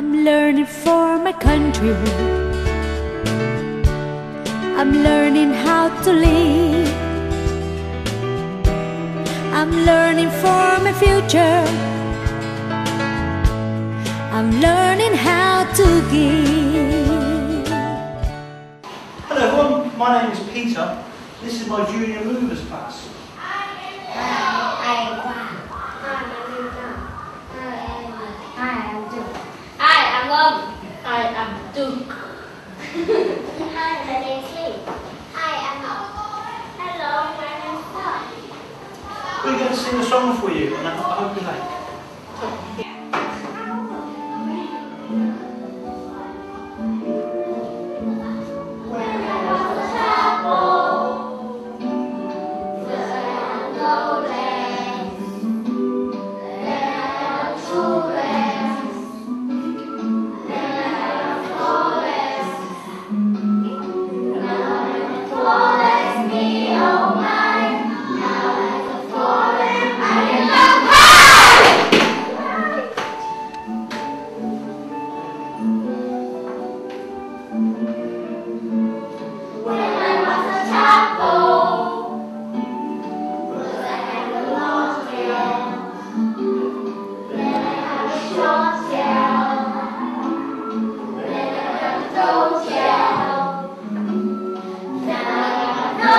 learning for my country. I'm learning how to live. I'm learning for my future. I'm learning how to give. Hello everyone, my name is Peter. This is my junior movers class. I am Long. I am Duke. Hi, my name is Lee. Hi, I'm Hello, my name is Paul. We're going to sing a song for you and I hope you like it.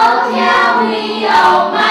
Tell me, oh my.